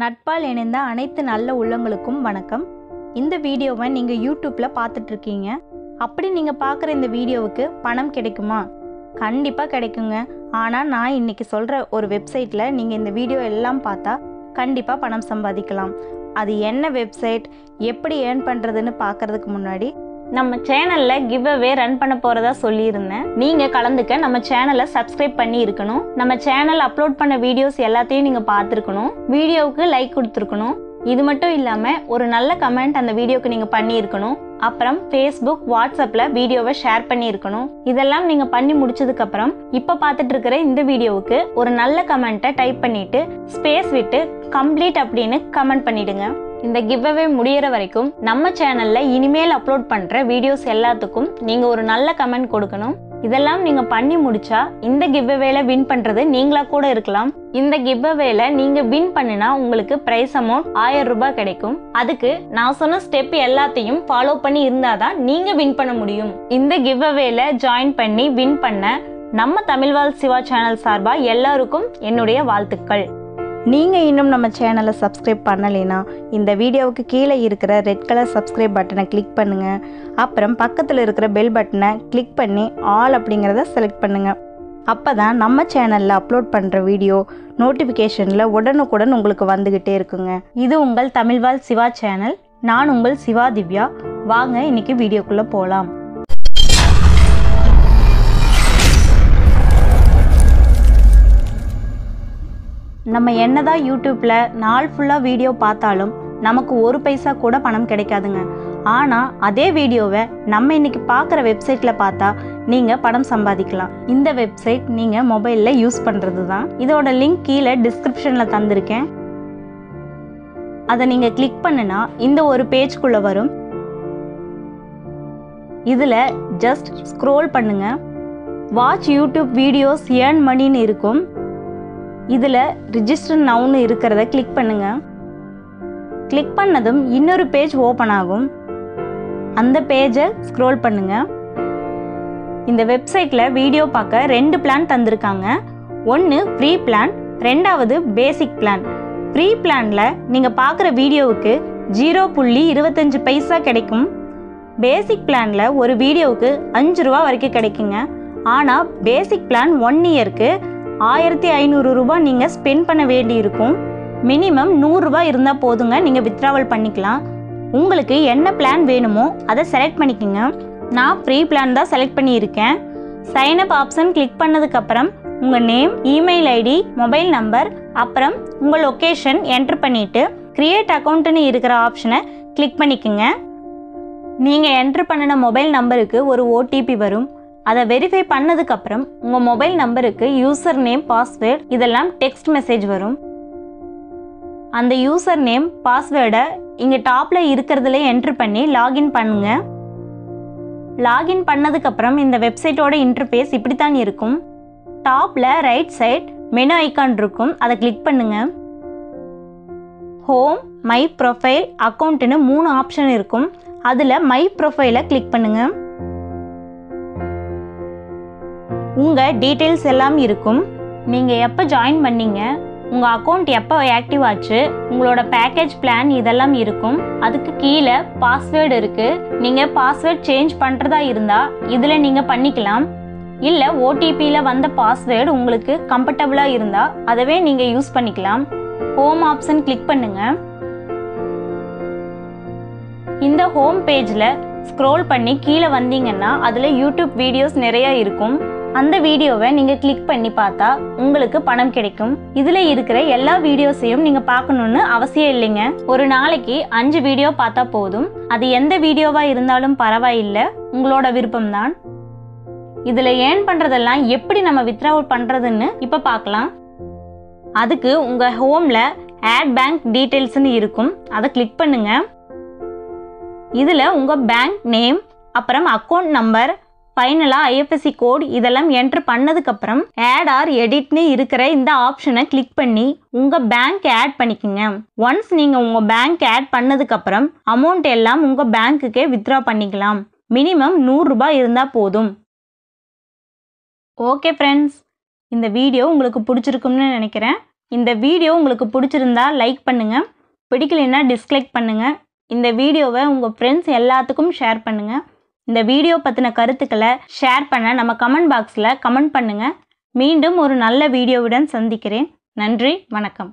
நட்பால் இணைந்த அனைத்து நல்ல உள்ளங்களுக்கும் வணக்கம். இந்த வீடியோவை நீங்கள் யூடியூப்பில் பார்த்துட்ருக்கீங்க. அப்படி நீங்கள் பார்க்குற இந்த வீடியோவுக்கு பணம் கிடைக்குமா? கண்டிப்பாக கிடைக்குங்க. ஆனால் நான் இன்னைக்கு சொல்கிற ஒரு வெப்சைட்டில் நீங்கள் இந்த வீடியோ எல்லாம் பார்த்தா கண்டிப்பாக பணம் சம்பாதிக்கலாம். அது என்ன வெப்சைட்? எப்படி ஏர்ன் பண்ணுறதுன்னு பார்க்கறதுக்கு முன்னாடி நம்ம சேனலில் கிவ் அவே ரன் பண்ண போகிறதா சொல்லியிருந்தேன். நீங்கள் கலந்துக்க நம்ம சேனலை சப்ஸ்கிரைப் பண்ணி இருக்கணும். நம்ம சேனல் அப்லோட் பண்ண வீடியோஸ் எல்லாத்தையும் நீங்கள் பார்த்துருக்கணும். வீடியோவுக்கு லைக் கொடுத்துருக்கணும். இது மட்டும் இல்லாமல் ஒரு நல்ல கமெண்ட் அந்த வீடியோக்கு நீங்கள் பண்ணியிருக்கணும். அப்புறம் ஃபேஸ்புக் வாட்ஸ்அப்பில் வீடியோவை ஷேர் பண்ணியிருக்கணும். இதெல்லாம் நீங்கள் பண்ணி முடிச்சதுக்கப்புறம் இப்போ பார்த்துட்டு இருக்கிற இந்த வீடியோவுக்கு ஒரு நல்ல கமெண்ட்டை டைப் பண்ணிவிட்டு ஸ்பேஸ் விட்டு கம்ப்ளீட் அப்படின்னு கமெண்ட் பண்ணிடுங்க. இந்த கிவ்அவே முடியிற வரைக்கும் நம்ம சேனல்ல இனிமேல் அப்லோட் பண்ற வீடியோஸ் எல்லாத்துக்கும் நீங்க ஒரு நல்ல கமெண்ட் கொடுக்கணும். இதெல்லாம் நீங்க பண்ணி முடிச்சா இந்த கிவ்அவேல வின் பண்றது நீங்களா கூட இருக்கலாம். இந்த கிவ்அவேல நீங்க வின் பண்ணினா உங்களுக்கு பிரைஸ் அமௌண்ட் ஆயிரம் ரூபாய் கிடைக்கும். அதுக்கு நான் சொன்ன ஸ்டெப் எல்லாத்தையும் ஃபாலோ பண்ணி இருந்தாதான் நீங்க வின் பண்ண முடியும். இந்த கிவ்அவேல ஜாயின் பண்ணி வின் பண்ண நம்ம தமிழ்வாழ் சிவா சேனல் சார்பா எல்லாருக்கும் என்னுடைய வாழ்த்துக்கள். நீங்கள் இன்னும் நம்ம சேனலை சப்ஸ்கிரைப் பண்ணலைன்னா இந்த வீடியோவுக்கு கீழே இருக்கிற ரெட் கலர் சப்ஸ்கிரைப் பட்டனை கிளிக் பண்ணுங்கள் அப்புறம் பக்கத்தில் இருக்கிற பெல் பட்டனை கிளிக் பண்ணி ஆல் அப்படிங்கிறத செலக்ட் பண்ணுங்கள் அப்போ தான் நம்ம சேனலில் அப்லோட் பண்ணுற வீடியோ நோட்டிஃபிகேஷனில் உடனுக்குடன் உங்களுக்கு வந்துக்கிட்டே இருக்குங்க. இது உங்கள் தமிழ்வாழ் சிவா சேனல் நான் உங்கள் சிவா திவ்யா. வாங்க இன்னைக்கு வீடியோக்குள்ளே போகலாம் நம்ம என்னதான் யூடியூப்பில் நாள் ஃபுல்லாக வீடியோ பார்த்தாலும் நமக்கு ஒரு பைசா கூட பணம் கிடைக்காதுங்க. ஆனால் அதே வீடியோவை நம்ம இன்னைக்கு பார்க்குற வெப்சைட்டில் பார்த்தா நீங்கள் பணம் சம்பாதிக்கலாம். இந்த வெப்சைட் நீங்கள் மொபைலில் யூஸ் பண்ணுறது தான் இதோட லிங்க் கீழே டிஸ்கிரிப்ஷனில் தந்திருக்கேன். அதை நீங்கள் கிளிக் பண்ணுனா இந்த ஒரு பேஜ்குள்ளே வரும். இதில் ஜஸ்ட் ஸ்க்ரோல் பண்ணுங்க. வாட்ச் யூடியூப் வீடியோஸ் ஏர்ன் மணின்னு இருக்கும். இதில் ரிஜிஸ்டர் நவுன்னு இருக்கிறத கிளிக் பண்ணுங்க. கிளிக் பண்ணதும் இன்னொரு பேஜ் ஓப்பன் ஆகும். அந்த பேஜை ஸ்க்ரோல் பண்ணுங்க. இந்த வெப்சைட்டில் வீடியோ பார்க்க ரெண்டு பிளான் தந்திருக்காங்க. ஒன்று ஃப்ரீ பிளான் ரெண்டாவது பேசிக் பிளான் ஃப்ரீ பிளானில் நீங்கள் பார்க்குற வீடியோவுக்கு ஜீரோ புள்ளி இருபத்தஞ்சி பைசா கிடைக்கும். பேசிக் பிளானில் ஒரு வீடியோவுக்கு அஞ்சு ரூபா வரைக்கும் கிடைக்குங்க. ஆனால் பேசிக் பிளான் ஒன் இயருக்கு ஆயிரத்தி ஐநூறு ரூபாய் நீங்கள் ஸ்பெண்ட் பண்ண வேண்டி இருக்கும் மினிமம் நூறுரூவா இருந்தால் போதுங்க நீங்கள் வித்ட்ராவல் பண்ணிக்கலாம். உங்களுக்கு என்ன பிளான் வேணுமோ அதை செலக்ட் பண்ணிக்கோங்க. நான் ஃப்ரீ பிளான் தான் செலக்ட் பண்ணியிருக்கேன். சைன் அப் ஆப்ஷன் கிளிக் பண்ணதுக்கப்புறம் உங்கள் name email ID mobile number அப்புறம் உங்கள் லொக்கேஷன் என்ட்ரு பண்ணிவிட்டு க்ரியேட் அக்கௌண்ட்டுன்னு இருக்கிற ஆப்ஷனை கிளிக் பண்ணிக்கோங்க. நீங்கள் என்ட்ரு பண்ணின மொபைல் நம்பருக்கு ஒரு ஓடிபி வரும். அதை வெரிஃபை பண்ணதுக்கப்புறம் உங்கள் மொபைல் நம்பருக்கு யூசர் நேம் பாஸ்வேர்டு இதெல்லாம் டெக்ஸ்ட் மெசேஜ் வரும். அந்த யூசர் நேம் பாஸ்வேர்டை இங்கே டாப்பில் இருக்கிறதுல என்ட்ரு பண்ணி லாகின் பண்ணுங்க. லாகின் பண்ணதுக்கப்புறம் இந்த வெப்சைட்டோட இன்டர்ஃபேஸ் இப்படி தான் இருக்கும். டாப்பில் ரைட் சைட் மெனு ஐக்கான் இருக்கும். அதை கிளிக் பண்ணுங்க. ஹோம் மை ப்ரொஃபைல் அக்கௌண்ட்டுன்னு மூணு ஆப்ஷன் இருக்கும். அதில் மை ப்ரொஃபைலை கிளிக் பண்ணுங்கள் உங்கள் டீட்டெயில்ஸ் எல்லாம் இருக்கும். நீங்கள் எப்போ ஜாயின் பண்ணீங்க? உங்கள் அக்கௌண்ட் எப்போ ஆக்டிவ் ஆச்சு? உங்களோட பேக்கேஜ் பிளான் இதெல்லாம் இருக்கும். அதுக்கு கீழே பாஸ்வேர்டு இருக்குது நீங்கள் பாஸ்வேர்ட் சேஞ்ச் பண்ணுறதா இருந்தால் இதில் நீங்கள் பண்ணிக்கலாம். இல்லை ஓடிபியில் வந்த பாஸ்வேர்டு உங்களுக்கு கம்ஃபர்டபுளாக இருந்தால் அதவே நீங்கள் யூஸ் பண்ணிக்கலாம். ஹோம் ஆப்ஷன் கிளிக் பண்ணுங்கள் இந்த ஹோம் பேஜில் ஸ்க்ரோல் பண்ணி கீழே வந்தீங்கன்னா அதில் யூடியூப் வீடியோஸ் நிறையா இருக்கும். அந்த வீடியோவை நீங்கள் கிளிக் பண்ணி பார்த்தா உங்களுக்கு பணம் கிடைக்கும். இதில் இருக்கிற எல்லா வீடியோஸையும் நீங்கள் பார்க்கணுன்னு அவசியம் இல்லைங்க. ஒரு நாளைக்கு அஞ்சு வீடியோ பார்த்தா போதும். அது எந்த வீடியோவாக இருந்தாலும் பரவாயில்லை. உங்களோட விருப்பம்தான். இதில் ஏர்ன் பண்ணுறதெல்லாம் எப்படி நம்ம வித்ட்ராவல் பண்ணுறதுன்னு இப்போ பார்க்கலாம். அதுக்கு உங்கள் ஹோமில் ஆட் பேங்க் டீட்டெயில்ஸ்னு இருக்கும். அதை கிளிக் பண்ணுங்கள் இதில் உங்கள் பேங்க் நேம் அப்புறம் அக்கௌண்ட் நம்பர் ஃபைனலாக ஐஎஃப்எஸ்சி கோட் இதெல்லாம் என்ட்ரு பண்ணதுக்கப்புறம் ஆட் ஆர் எடிட்னு இருக்கிற இந்த ஆப்ஷனை கிளிக் பண்ணி உங்கள் பேங்க் ஆட் பண்ணிக்கோங்க. ஒன்ஸ் நீங்கள் உங்கள் பேங்க் ஆட் பண்ணதுக்கப்புறம் அமௌண்ட் எல்லாம் உங்கள் பேங்க்குக்கே வித்ட்ரா பண்ணிக்கலாம். மினிமம் நூறுரூபா இருந்தால் போதும். ஓகே ஃப்ரெண்ட்ஸ் இந்த வீடியோ உங்களுக்கு பிடிச்சிருக்கும்னு நினைக்கிறேன். இந்த வீடியோ உங்களுக்கு பிடிச்சிருந்தா லைக் பண்ணுங்கள் பிடிக்கலைன்னா டிஸ்லைக் பண்ணுங்கள் இந்த வீடியோவை உங்கள் ஃப்ரெண்ட்ஸ் எல்லாத்துக்கும் ஷேர் பண்ணுங்கள் இந்த வீடியோ பற்றின கருத்துக்களை ஷேர் பண்ண நம்ம கமெண்ட் பாக்ஸில் கமெண்ட் பண்ணுங்கள் மீண்டும் ஒரு நல்ல வீடியோவுடன் சந்திக்கிறேன். நன்றி வணக்கம்.